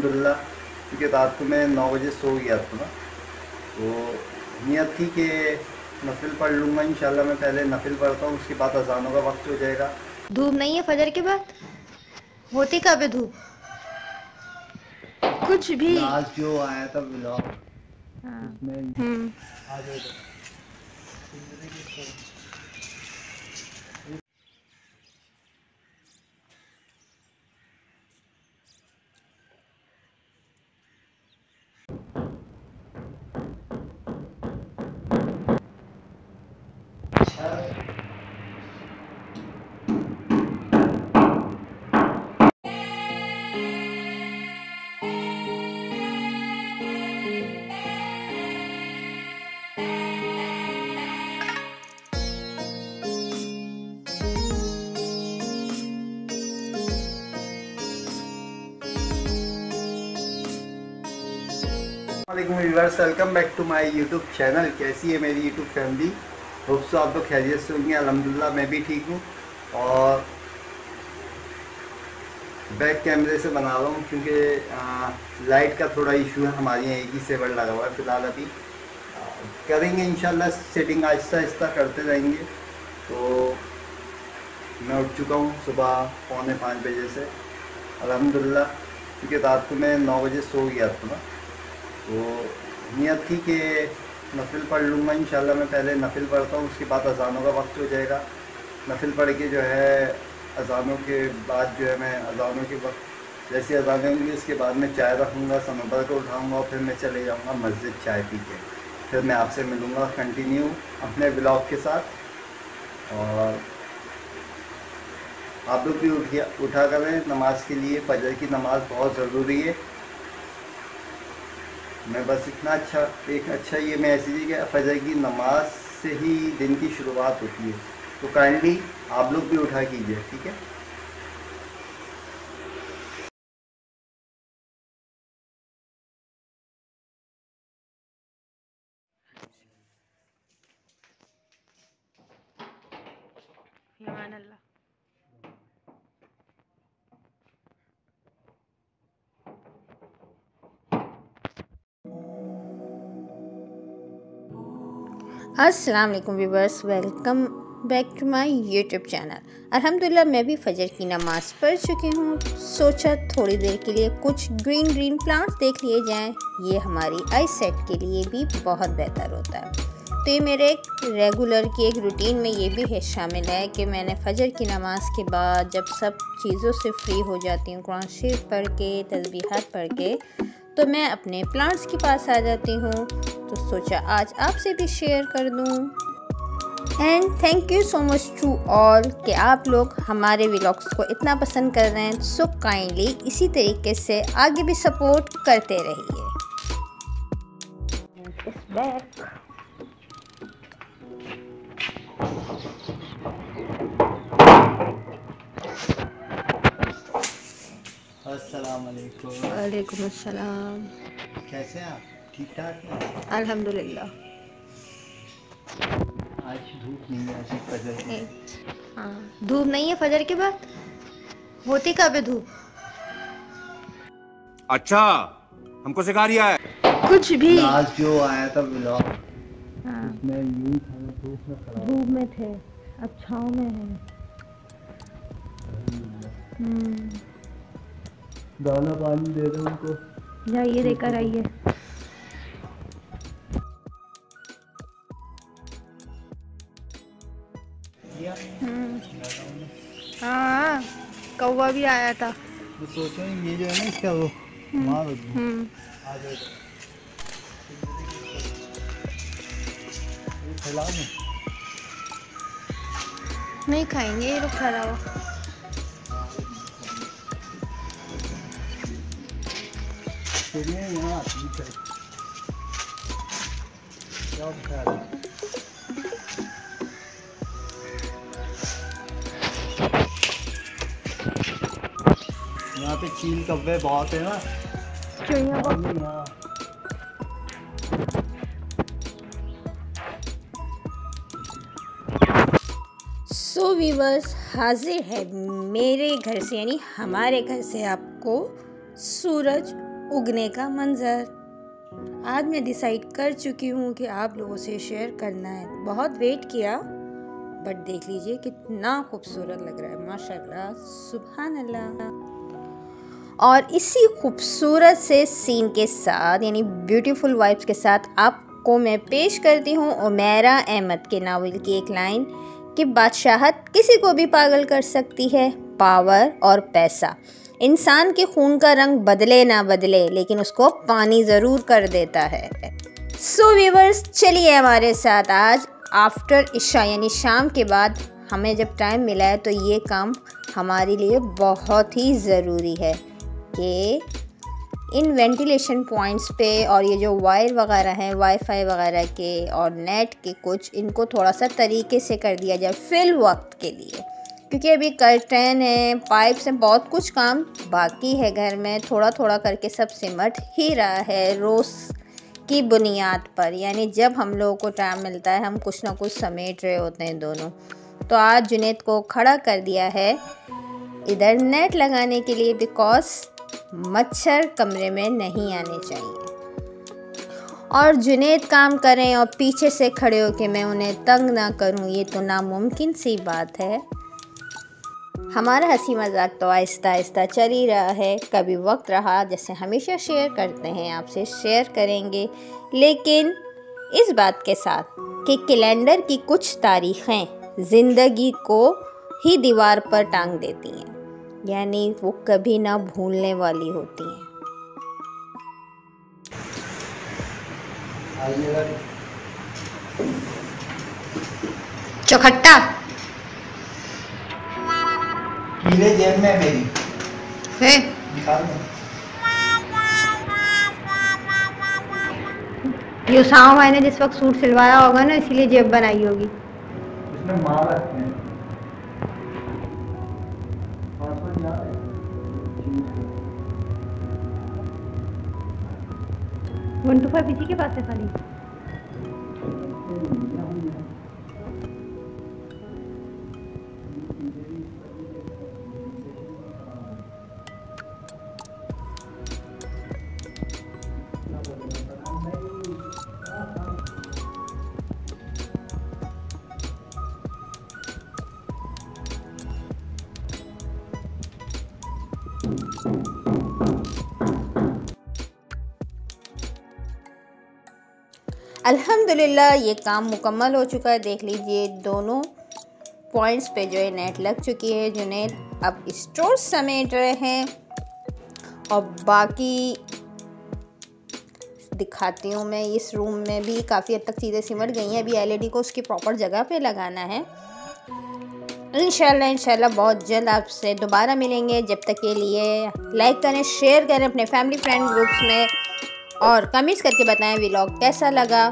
अल्हम्दुलिल्लाह क्योंकि रात को मैं नौ बजे सो गया था ना। तो नियत थी कि नफिल पढ़ लूँगा इंशाल्लाह मैं पहले नफिल पढ़ता हूँ उसके बाद अजानों का वक्त हो जाएगा। धूप नहीं है फजर के बाद? होती कब है धूप? कुछ भी। आज जो आया था ब्लॉग हाँ। उसमें आ वालेकुम back to my YouTube channel. कैसी है मेरी यूट्यूब फैमिली? होप सो आप लोग खैरियत से होंगे, अल्हम्दुलिल्लाह, मैं भी ठीक हूँ। और बैक कैमरे से बना रहा हूँ, क्योंकि लाइट का थोड़ा इशू है, हमारे यहाँ एक ही सेवर लगा हुआ है फ़िलहाल अभी। करेंगे इंशाल्लाह सेटिंग आहिस्ता आहिस्ता करते रहेंगे तो मैं उठ चुका हूँ सुबह पौने पाँच बजे से, अल्हम्दुलिल्लाह, क्योंकि रात को मैं नौ बजे सो गया था ना। तो नियत थी कि नफिल पढ़ लूँगा, इंशाल्लाह मैं पहले नफिल पढ़ता हूँ, उसके बाद अजानों का वक्त हो जाएगा। नफिल पढ़ के जो है, अजानों के बाद जो है मैं, अजानों के वक्त, जैसे अजान होंगी, उसके बाद मैं चाय रखूँगा सनोबर को उठाऊँगा और फिर मैं चले जाऊँगा मस्जिद चाय पी के। फिर मैं आपसे मिलूँगा कंटिन्यू अपने ब्लॉग के साथ। और आप लोग भी उठिया उठा करें नमाज़ के लिए, फजर की नमाज़ बहुत ज़रूरी है। मैं बस इतना अच्छा एक अच्छा ये मैसेज है कि फजर की नमाज़ से ही दिन की शुरुआत होती है। तो काइंडली आप लोग भी उठा कीजिए, ठीक है? अल्लाह। अस्सलाम वालेकुम viewers, welcome back to my YouTube channel. अल्हम्दुलिल्लाह, मैं भी फजर की नमाज़ पढ़ चुकी हूँ। सोचा थोड़ी देर के लिए कुछ ग्रीन ग्रीन प्लांट्स देख लिए जाएँ। ये हमारी आई सेट के लिए भी बहुत बेहतर होता है। तो ये मेरे एक रेगुलर की एक रूटीन में ये भी है शामिल है कि मैंने फजर की नमाज़ के बाद जब सब चीज़ों से फ्री हो जाती हूँ, कुरान शरीफ पढ़ के, तस्बीहात पढ़ के तो मैं अपने प्लांट्स के पास आ जाती हूँ। तो सोचा आज आपसे भी शेयर कर दूँ। And thank you so much to all कि आप लोग हमारे व्लॉग्स को इतना पसंद कर रहे हैं। सो काइंडली इसी तरीके से आगे भी सपोर्ट करते रहिए। वालेकुम अस्सलाम कैसे हैं आप? ठीक ठाक हैं? अल्हम्दुलिल्लाह आज धूप नहीं है आज फजर की हाँ। धूप नहीं है फजर के बाद? होती कब है धूप? अच्छा हमको सिखा रिया है। कुछ भी। आज जो आया था ब्लॉग हाँ। उसमें यूँ था मैं धूप में खड़ा धूप में थे अब छाँव में है। हम्म, दाना पानी दे दो उनको। जाइए लेकर आइए। हम्म, हाँ कौवा भी आया था। तो सोचो ये जो है ना इसका वो मार हम्म, आ जाएगा ये फैला दूँ? नहीं खाएँगे ये लोग खड़ा हुआ चिड़िया यहाँ आती है क्या ख्याल है यहाँ पे चील कब्बे बहुत है। ना चिड़िया सो वीवर्स हाजिर है मेरे घर से यानी हमारे घर से आपको सूरज उगने का मंज़र। आज मैं डिसाइड कर चुकी हूँ कि आप लोगों से शेयर करना है। बहुत वेट किया बट देख लीजिए कितना खूबसूरत लग रहा है। माशाल्लाह सुबहान अल्लाह और इसी खूबसूरत से सीन के साथ, यानी ब्यूटीफुल वाइब्स के साथ आपको मैं पेश करती हूँ उमेरा अहमद के नावल की एक लाइन कि बादशाहत किसी को भी पागल कर सकती है? पावर और पैसा। इंसान के खून का रंग बदले ना बदले, लेकिन उसको पानी ज़रूर कर देता है। सो व्यूवर्स चलिए हमारे साथ आज आफ्टर इशा यानी शाम के बाद हमें जब टाइम मिला है तो ये काम हमारे लिए बहुत ही ज़रूरी है कि इन वेंटिलेशन पॉइंट्स पे और ये जो वायर वगैरह हैं वाईफाई वगैरह के और नेट के कुछ, इनको थोड़ा सा तरीके से कर दिया जाए फिल वक्त के लिए। क्योंकि अभी कर्टन है पाइप्स हैं, बहुत कुछ काम बाकी है घर में। थोड़ा थोड़ा करके सब सिमट ही रहा है रोज़ की बुनियाद पर। यानी जब हम लोगों को टाइम मिलता है, हम कुछ ना कुछ समेट रहे होते हैं दोनों। तो आज जुनेद को खड़ा कर दिया है इधर नेट लगाने के लिए बिकॉज़ मच्छर कमरे में नहीं आने चाहिए। और जुनेद काम करें और पीछे से खड़े हो होकर मैं उन्हें तंग ना करूँ, ये तो नामुमकिन सी बात है। हमारा हँसी मज़ाक तो आहिस्ता आहिस्ता चल ही रहा है। कभी वक्त रहा जैसे हमेशा शेयर करते हैं आपसे शेयर करेंगे। लेकिन इस बात के साथ कि कैलेंडर की कुछ तारीखें ज़िंदगी को ही दीवार पर टांग देती हैं यानी वो कभी ना भूलने वाली होती हैं। चौखट्टा। कीड़े जेब में मेरी। है ये उसामा भाई ने जिस वक्त सूट सिलवाया होगा ना इसीलिए जेब बनाई होगी। इसमें माल रखते हैं। वन टू फाइव इसी के पास है खाली। अल्हम्दुलिल्लाह, ये काम मुकम्मल हो चुका है। देख लीजिए, दोनों पॉइंट्स पे जो है नेट लग चुकी है जुनेद अब स्टोर समेट रहे हैं। और बाकी दिखाती हूँ मैं, इस रूम में भी काफ़ी हद तक चीज़ें सिमट गई हैं। अभी एलईडी को उसकी प्रॉपर जगह पे लगाना है। इंशाल्लाह इंशाल्लाह बहुत जल्द आपसे दोबारा मिलेंगे। जब तक के लिए लाइक करें, शेयर करें अपने फैमिली फ्रेंड ग्रुप्स में। और कमेंट्स करके बताएँ व्लॉग कैसा लगा।